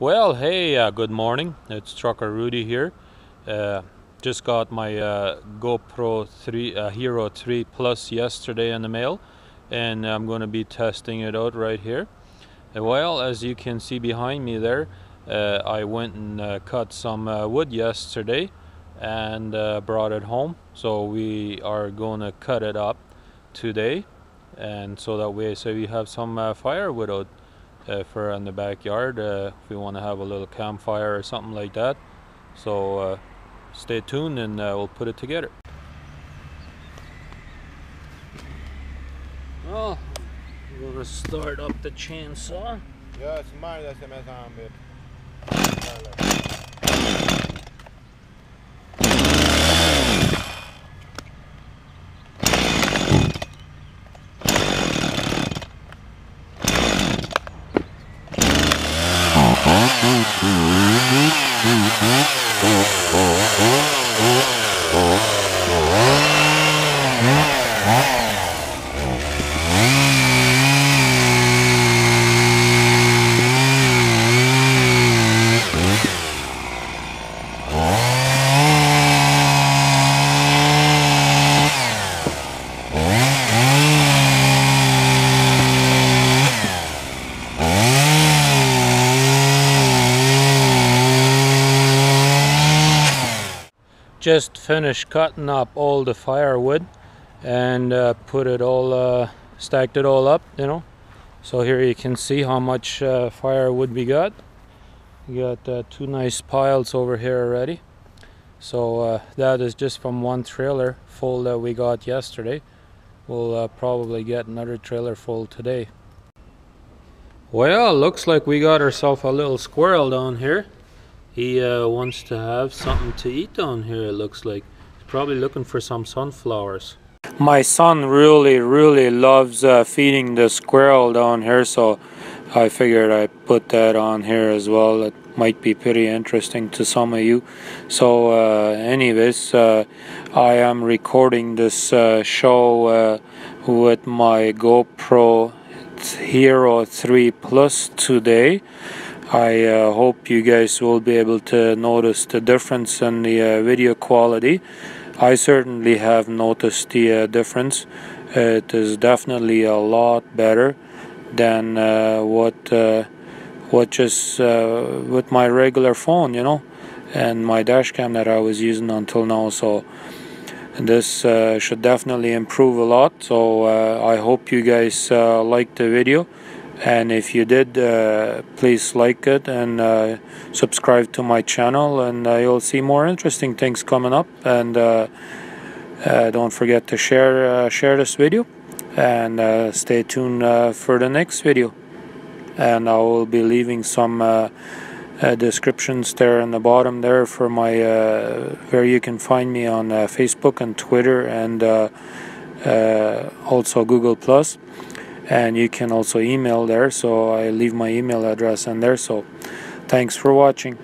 Well, hey, uh, good morning. It's Trucker Rudi here. Uh, just got my uh, GoPro 3 uh, Hero 3 Plus yesterday in the mail, and I'm going to be testing it out right here. Uh, well, as you can see behind me there, uh, I went and cut some wood yesterday and brought it home. So we are going to cut it up today, and so that way, so we have some firewood out uh, for in the backyard uh, if we want to have a little campfire or something like that. So uh, stay tuned and uh, we'll put it together. Well, we're gonna start up the chainsaw. Ja, it's mine that's the Música just finished cutting up all the firewood and uh, put it all uh, stacked it all up you know. So here you can see how much uh, firewood we got. We got uh, two nice piles over here already. So uh, that is just from one trailer full that we got yesterday. We'll uh, probably get another trailer full today. Well looks like we got ourselves a little squirrel down here he uh, wants to have something to eat down here, it looks like. He's probably looking for some sunflowers. My son really, really loves uh, feeding the squirrel down here, so I figured I'd put that on here as well. It might be pretty interesting to some of you. So, uh, anyways, uh, I am recording this uh, show uh, with my GoPro Hero 3 Plus today. I uh, hope you guys will be able to notice the difference in the uh, video quality. I certainly have noticed the uh, difference. It is definitely a lot better than uh, what uh, what just uh, with my regular phone, you know, and my dash cam that I was using until now. So this should definitely improve a lot. So I hope you guys like the video and if you did uh, please like it and uh, subscribe to my channel and uh, you'll see more interesting things coming up. And uh, uh, don't forget to share uh, share this video. And stay tuned for the next video. And I will be leaving some descriptions there in the bottom there for my where you can find me on Facebook and Twitter and also Google Plus and you can also email there so I leave my email address in there. So thanks for watching